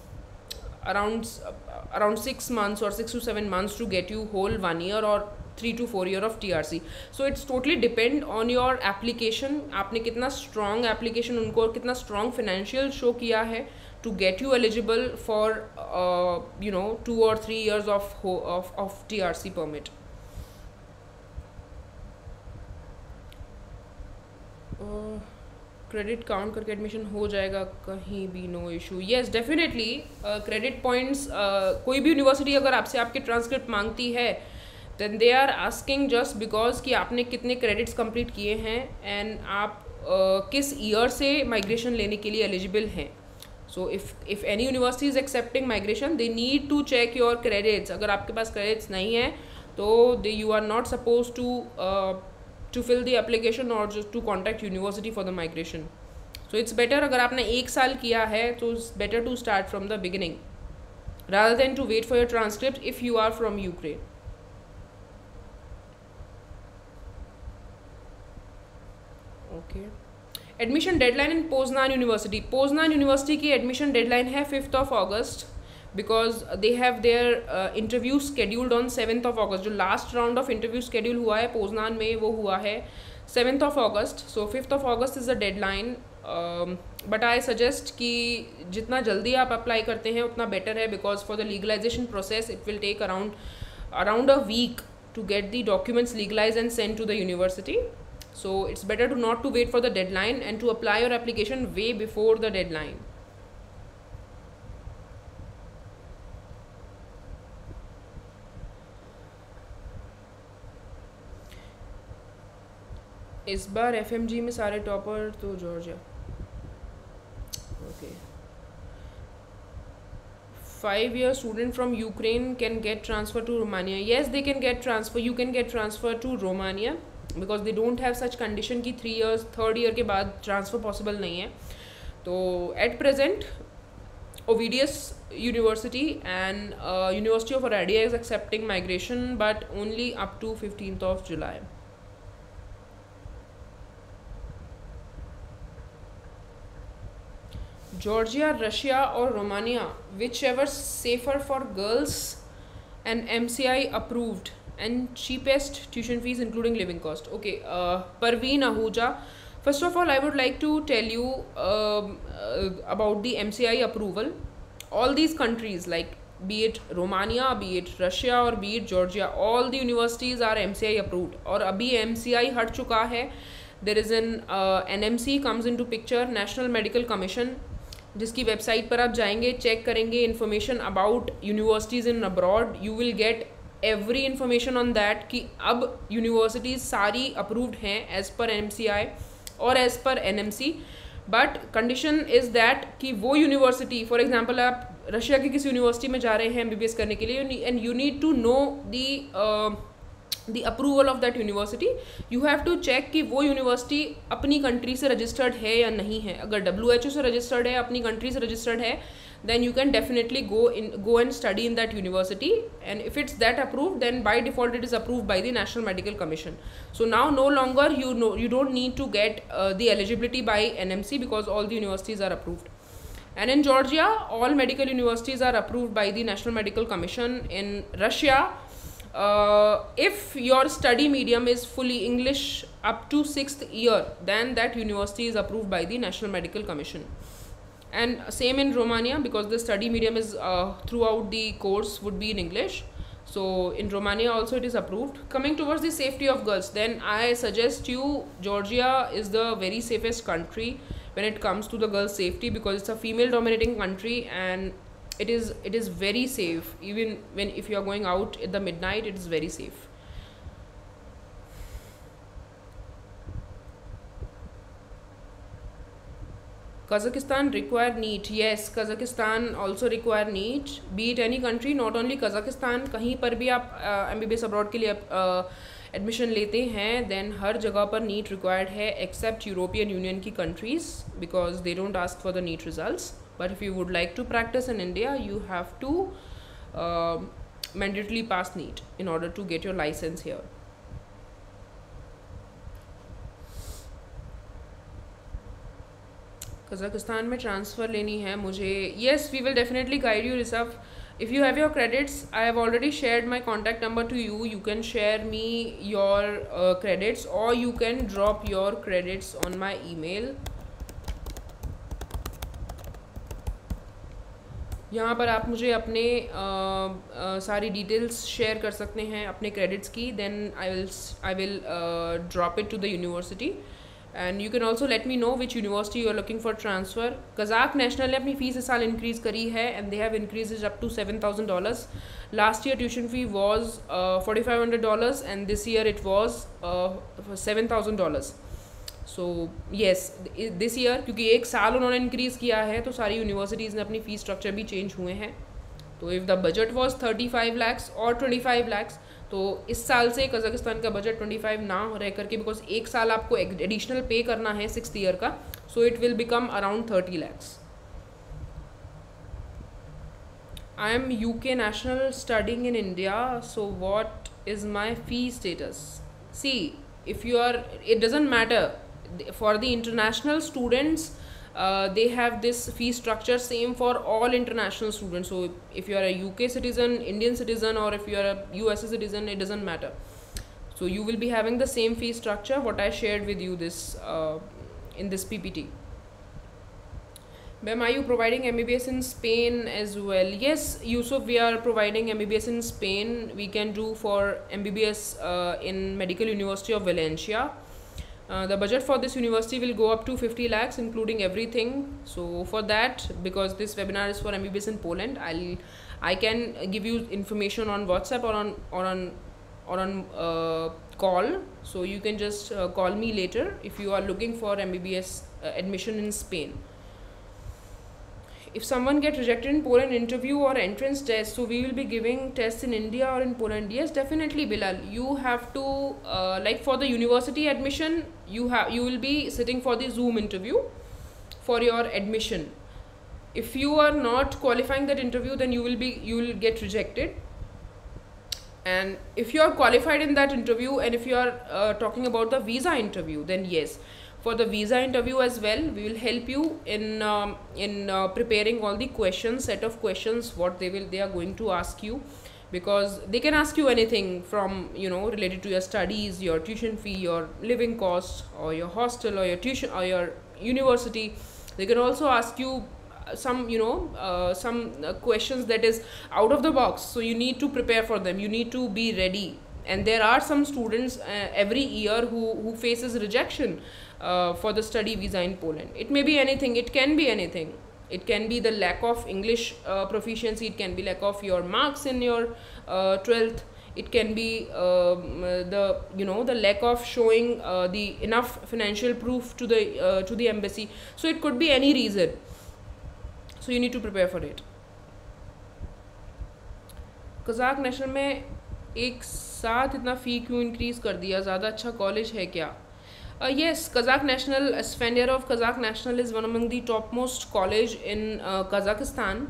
around uh, around 6 months or 6 to 7 months to get you whole 1 year or 3 to 4 year of TRC so it's totally depend on your application आपने कितना strong application उनको कितना strong financial show किया है to get you eligible for uh, you know 2 or 3 years of of of TRC permit Credit count करके admission हो जाएगा कहीं भी no issue yes definitely credit points कोई भी यूनिवर्सिटी अगर आपसे आपके ट्रांसक्रिप्ट मांगती है then they are asking just because कि आपने कितने क्रेडिट्स कंप्लीट किए हैं एंड आप uh, किस ईयर से माइग्रेशन लेने के लिए एलिजिबल हैं. So if if any university is accepting migration they need to check your credits अगर आपके पास क्रेडिट्स नहीं है तो they you are not suppose to to fill the application or to contact university for the migration so it's better अगर आपने एक साल किया है तो it's better to start from the beginning rather than to wait for your transcript if you are from Ukraine. Okay. Admission deadline in Poznan university Poznan university की admission deadline है fifth of August because they have their interview scheduled on seventh of August जो last round of interview schedule हुआ है Poznan में वो हुआ है seventh of August so fifth of August is the deadline but I suggest कि जितना जल्दी आप अप्लाई करते हैं, उतना बेटर है because for the legalisation process it will take around around a week to get the documents legalise and send to the university so it's better to not to wait for the deadline and to apply your application way before the deadline. इस बार F M G में सारे topper तो Georgia okay five year student from Ukraine can get transfer to Romania yes they can get transfer you can get transfer to Romania because they don't have such condition कि three years third year के बाद transfer possible नहीं है। तो at present Ovidius university and university of Oradea is accepting migration but only up to fifteenth of July Georgia, Russia or Romania whichever safer for girls and M C I approved and cheapest tuition fees including living cost okay Parveen Ahuja first of all I would like to tell you about the M C I approval all these countries like be it Romania be it Russia or be it Georgia all the universities are M C I approved और अभी M C I हट चुका है. There is N N M C comes in to picture national medical commission जिसकी website पर आप जाएँगे check करेंगे information about universities in abroad you will get every information on that कि अब यूनिवर्सिटीज़ सारी अप्रूव्ड हैं एज़ पर एम और as per N but condition is that कि वो यूनिवर्सिटी फॉर एग्ज़ाम्पल आप रशिया की किसी यूनिवर्सिटी में जा रहे हैं एमबीबीएस करने के लिए and you need to know the the approval of that university you have to check कि वो यूनिवर्सिटी अपनी कंट्री से रजिस्टर्ड है या नहीं है अगर डब्ल्यू एच ओ से रजिस्टर्ड है अपनी कंट्री से रजिस्टर्ड है then you can definitely go in go and study in that university and if it's that approved then by default it is approved by the national medical commission so now no longer you know you don't need to get uh, the eligibility by nmc because all the universities are approved and in georgia all medical universities are approved by the national medical commission in russia uh, if your study medium is fully english up to sixth year then that university is approved by the national medical commission. And same in Romania because the study medium is uh, throughout the course would be in English. So in Romania also it is approved. Coming towards the safety of girls then I suggest you Georgia is the very safest country when it comes to the girls safety because it's a female dominating country and it is it is very safe even when if you are going out at the midnight it is very safe Kazakhstan require NEET. Yes, Kazakhstan also require NEET. Be it any country, not only Kazakhstan, कहीं पर भी आप M B B S abroad के लिए admission uh, लेते हैं then हर जगह पर नीट रिक्वायर्ड है एक्सेप्ट यूरोपियन यूनियन की countries because they don't ask for the NEET results but if you would like to practice in india you have to uh, mandatorily pass NEET in order to get your license here. Kazakhstan में transfer लेनी है मुझे yes we will definitely guide you रिसफ if you have your credits i have already shared my contact number to you. You can share me your uh, credits or you can drop your credits on my email. यहाँ पर आप मुझे अपने आ, आ, सारी details share कर सकते हैं अपने क्रेडिट्स की then I will I will drop it to the university and you can also let me know which university you are looking for transfer Kazakh national ने अपनी फ़ीस इस साल इंक्रीज़ करी है and they have increase up to seven thousand dollars last year tuition fee was forty five hundred dollars and this year it was seven thousand dollars so yes this year क्योंकि एक साल उन्होंने increase किया है तो सारी universities ने अपनी फ़ीस स्ट्रक्चर भी चेंज हुए हैं। तो if the budget was thirty five lakhs or twenty five lakhs तो इस साल से कजाकिस्तान का बजट ट्वेंटी फाइव ना रह करके बिकॉज़ एक साल आपको एडिशनल पे करना है सिक्स ईयर का so it will become around thirty lakhs I am U K national studying in India so what is my fee status see if you are it doesn't matter for the international students uh, they have this fee structure same for all international students so if you are a uk citizen indian citizen or if you are a us citizen it doesn't matter so you will be having the same fee structure what i shared with you this uh, in this ppt Ma'am, are you providing MBBS in Spain as well? Yes, Yusuf, we are providing MBBS in Spain. We can do for MBBS uh, in Medical University of Valencia. Uh, the budget for this university will go up to 50 lakhs including everything. So for that because this webinar is for mbbs in poland i'll i can give you information on whatsapp or on or on or on uh, call. So you can just uh, call me later if you are looking for mbbs uh, admission in spain if someone gets rejected in Poland interview or entrance test, so we will be giving tests in India or in Poland. Yes, definitely, Bilal. You have to uh, like for the university admission, you have you will be sitting for the Zoom interview for your admission. If you are not qualifying that interview, then you will be you will get rejected. And if you are qualified in that interview, and if you are uh, talking about the visa interview, then yes for the visa interview as well we will help you in um, in uh, preparing all the questions set of questions what they will they are going to ask you. Because they can ask you anything from you know related to your studies your tuition fee your living costs or your hostel or your tuition or your university. They can also ask you uh, some you know uh, some uh, questions that is out of the box. So you need to prepare for them. You need to be ready. And there are some students uh, every year who who faces rejection uh, for the study visa in Poland. It may be anything, it can be anything. It can be the lack of English uh, proficiency, it can be lack of your marks in your uh, 12th, it can be um, the you know the lack of showing uh, the enough financial proof to the uh, to the embassy so it could be any reason so you need to prepare for it Kazakh national में एक साथ इतना फ़ी क्यों increase कर दिया ज़्यादा अच्छा college है क्या uh, yes, Kazakh National, Asfendiyarov Kazakh National is one among the topmost college in uh, Kazakhstan.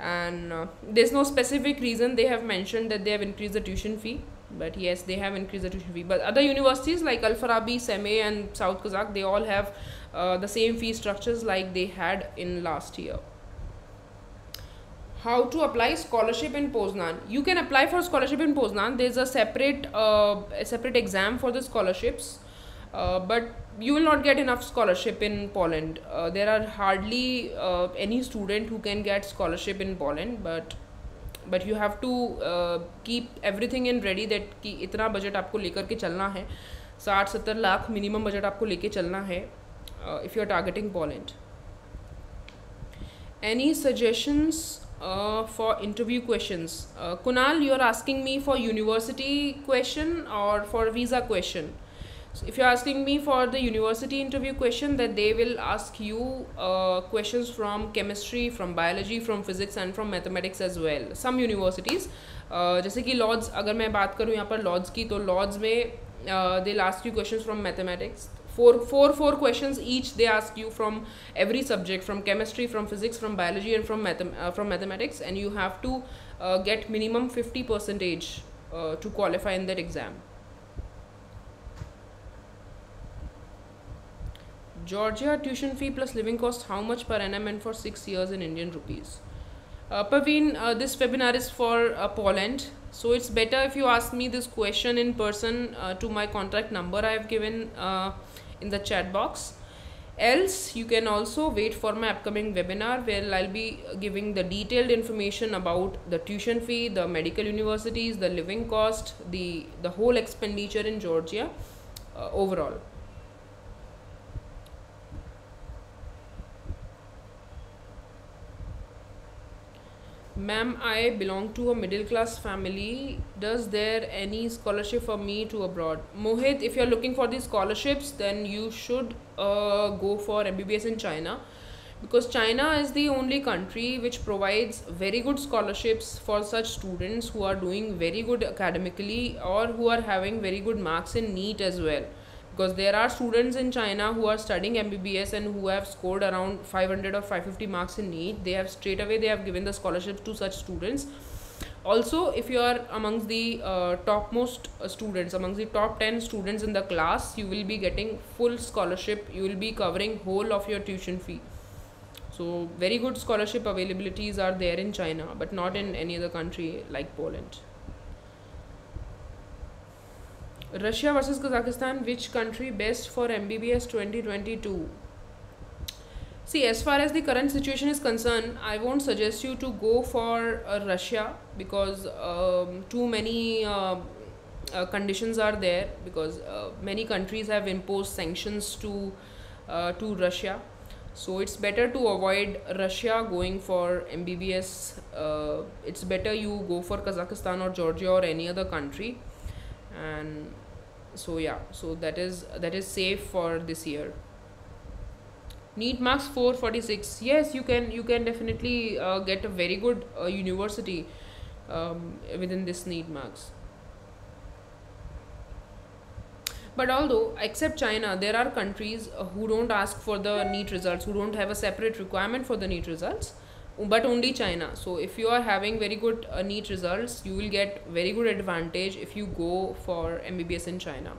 And uh, there's no specific reason they have mentioned that they have increased the tuition fee but yes they have increased the tuition fee. But other universities like Al Farabi, Semey and South Kazakh they all have uh, the same fee structures like they had in last year. How to apply scholarship in Poznan? You can apply for scholarship in Poznan. There's a separate uh, a separate exam for the scholarships. uh, but you will not get enough scholarship in Poland. Uh, there are hardly uh, any student who can get scholarship in Poland, but but you have to uh, keep everything in ready that कि इतना budget आपको लेकर के चलना है साठ सत्तर lakh minimum budget आपको लेके चलना है if you are targeting Poland any suggestions for interview questions Kunal you are asking me for university question और for visa question So if you're asking me for the university interview question that they will ask you uh, questions from chemistry, from biology, from physics and from mathematics as well. Some universities uh, जैसे कि laws अगर मैं बात करूँ यहाँ पर laws की तो लॉज में the last you question from mathematics four four four questions each they ask you from every subject from chemistry from physics from biology and from math uh, from mathematics and you have to uh, get minimum 50 percentage uh, to qualify in that exam Georgia tuition fee plus living cost how much per annum and for six years in Indian rupees? Uh, Paveen, uh, this webinar is for uh, Poland. So it's better if you ask me this question in person uh, to my contact number I have given uh, in the chat box. Else, you can also wait for my upcoming webinar where I'll be giving the detailed information about the tuition fee, the medical universities, the living cost, the, the whole expenditure in Georgia uh, overall. Ma'am, I belong to a middle class family. Does there any scholarship for me to abroad? Mohit, if you're looking for these scholarships, then you should uh, go for MBBS in China because China is the only country which provides very good scholarships for such students who are doing very good academically or who are having very good marks in NEET as well because there are students in China who are studying MBBS and who have scored around 500 or 550 marks in NEET. They have straight away they have given the scholarships to such students. Also, if you are amongst the uh, topmost uh, students, amongst the top 10 students in the class, you will be getting full scholarship. You will be covering whole of your tuition fee. So very good scholarship availabilities are there in China, but not in any other country like Poland. Russia versus Kazakhstan, which country best for MBBS 2022? See, as far as the current situation is concerned, I won't suggest you to go for uh, Russia because um, too many uh, uh, conditions are there because uh, many countries have imposed sanctions to uh, to Russia. So it's better to avoid Russia going for MBBS. Uh, it's better you go for Kazakhstan or Georgia or any other country and so yeah. So that is that is safe for this year. NEET marks 446 yes you can you can definitely uh, get a very good uh, university um, within this NEET marks. But although except china there are countries uh, who don't ask for the NEET results who don't have a separate requirement for the NEET results but only China. So if you are having very good uh, NEET results, you will get very good advantage if you go for MBBS in China.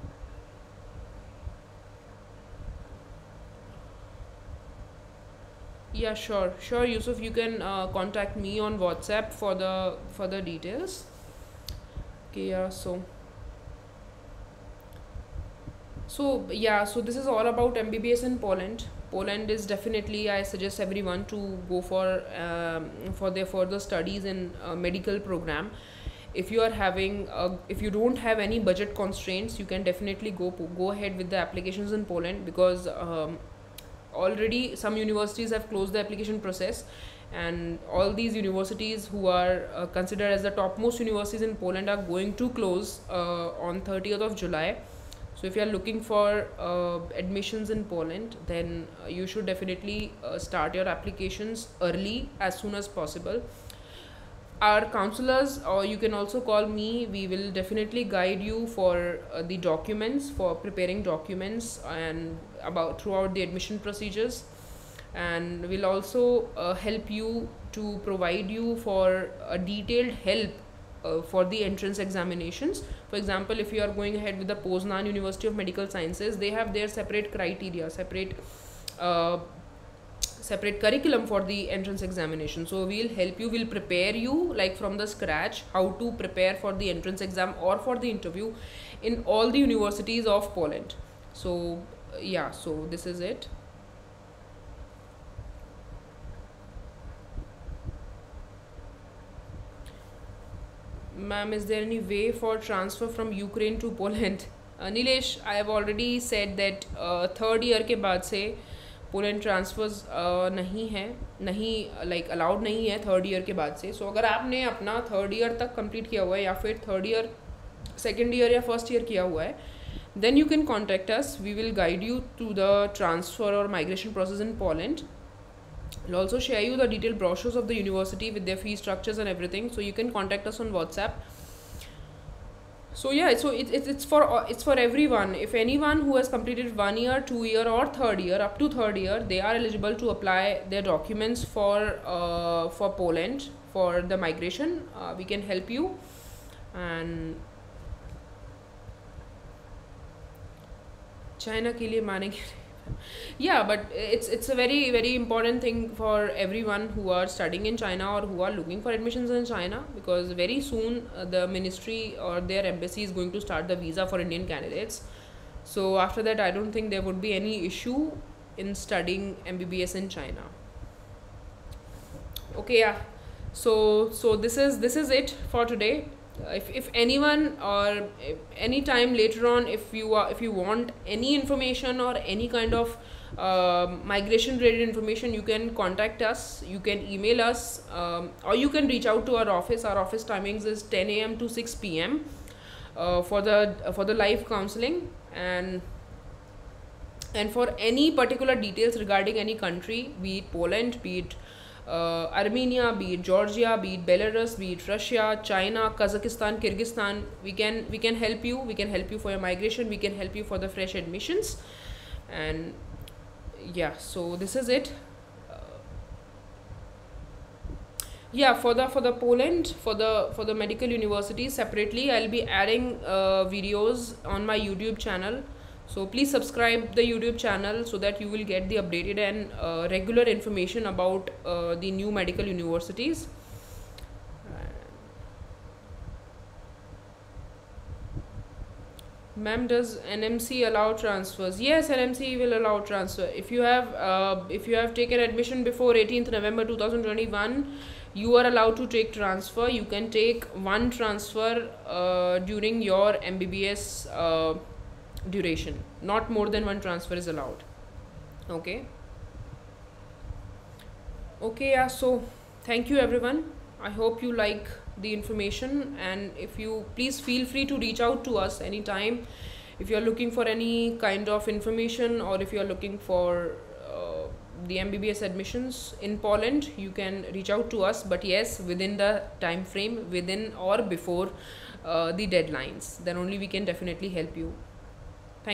Yeah, sure, sure, Yusuf. You can uh, contact me on WhatsApp for the for the details. Okay, yeah. So. So yeah, so this is all about MBBS in Poland. Poland is definitely I suggest everyone to go for um, for their further studies in a medical program. If you are having a, if you don't have any budget constraints, you can definitely go go ahead with the applications in Poland because um, already some universities have closed the application process and all these universities who are uh, considered as the topmost universities in Poland are going to close uh, on 30th of July so if you are looking for uh, admissions in Poland, then uh, you should definitely uh, start your applications early as soon as possible. Our counselors, or you can also call me, we will definitely guide you for uh, the documents, for preparing documents and about throughout the admission procedures. And we'll also uh, help you to provide you for a detailed help uh, for the entrance examinations. For example if you are going ahead with the poznan university of medical sciences they have their separate criteria separate uh, separate curriculum for the entrance examination. So we'll help you we'll prepare you like from the scratch how to prepare for the entrance exam or for the interview in all the universities of poland. So yeah so this is it ma'am is there any way for transfer from Ukraine to Poland Nilesh I have already said that third year के बाद से Poland transverse uh, नहीं है नहीं like like, allowed नहीं है third year के बाद से. सो so, अगर आपने अपना थर्ड ईयर तक कंप्लीट किया हुआ है या फिर थर्ड ईयर सेकेंड ईयर या फ़र्स्ट ईयर किया हुआ है then you can contact us we will guide you to the transfer or migration process in Poland We'll also share you the detailed brochures of the university with their fee structures and everything. So you can contact us on WhatsApp. So yeah, so it, it, it's for it's for everyone. If anyone who has completed one year, two year, or third year, up to third year, they are eligible to apply their documents for uh, for Poland for the migration. Uh, we can help you, and China के लिए मानेंगे yeah but it's it's a very very important thing for everyone who are studying in china or who are looking for admissions in china because very soon uh, the ministry or their embassy is going to start the visa for indian candidates. So after that i don't think there would be any issue in studying mbbs in china. Okay yeah. So so this is this is it for today if, if anyone or any time later on if you are if you want any information or any kind of um, migration related information you can contact us you can email us um, or you can reach out to our office. Our office timings is 10 a.m to 6 p.m uh, for the for the live counseling. And and for any particular details regarding any country be it poland be it uh, armenia be it georgia be it belarus be it russia china kazakhstan kyrgyzstan we can we can help you we can help you for your migration we can help you for the fresh admissions. And yeah so this is it. Uh, yeah for the for the poland for the for the medical university separately i'll be adding uh, videos on my youtube channel so please subscribe the youtube channel so that you will get the updated and uh, regular information about uh, the new medical universities Ma'am, does NMC allow transfers? Yes, NMC will allow transfer. If you have uh, if you have taken admission before 18th November 2021, you are allowed to take transfer. You can take one transfer uh, during your MBBS uh, duration. Not more than one transfer is allowed. Okay. Okay, yeah. So, thank you everyone. I hope you like the information and if you please feel free to reach out to us anytime if you're looking for any kind of information or if you're looking for uh, the mbbs admissions in poland you can reach out to us but yes within the time frame within or before uh, the deadlines then only we can definitely help you